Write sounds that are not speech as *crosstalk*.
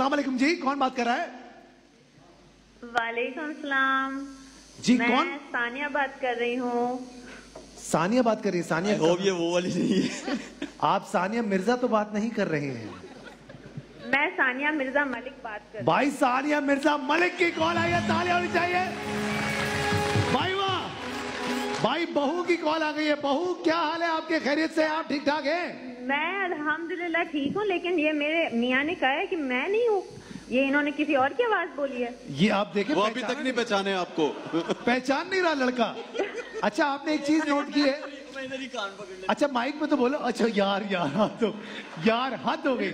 अस्सलाम वालेकुम जी कौन बात कर रहा है? वालेकुम सलाम। जी मैं कौन? सानिया बात कर रही हूँ। सानिया बात कर रही है सानिया होप ये वो वाली नहीं है। *laughs* आप सानिया मिर्ज़ा तो बात नहीं कर रहे हैं। मैं सानिया मिर्ज़ा मलिक बात कर भाई सानिया मिर्ज़ा मलिक की कॉल आई है ताली होनी चाहिए। भाई वाह। भाई बहू की कॉल आ गई है बहू क्या हाल है आपके? खैरियत से आप ठीक ठाक हूँ। मैं अल्हम्दुलिल्लाह ठीक हूँ लेकिन ये मेरे मियाँ ने कहा है कि मैं नहीं हूँ। ये इन्होंने किसी और की आवाज़ बोली है। ये आप देखें वो अभी तक नहीं पहचाने आपको। पहचान नहीं रहा लड़का। अच्छा आपने एक चीज़ नोट की है। *laughs* अच्छा माइक में तो बोलो। अच्छा यार यार हाथ तो यार हाथ हो गई।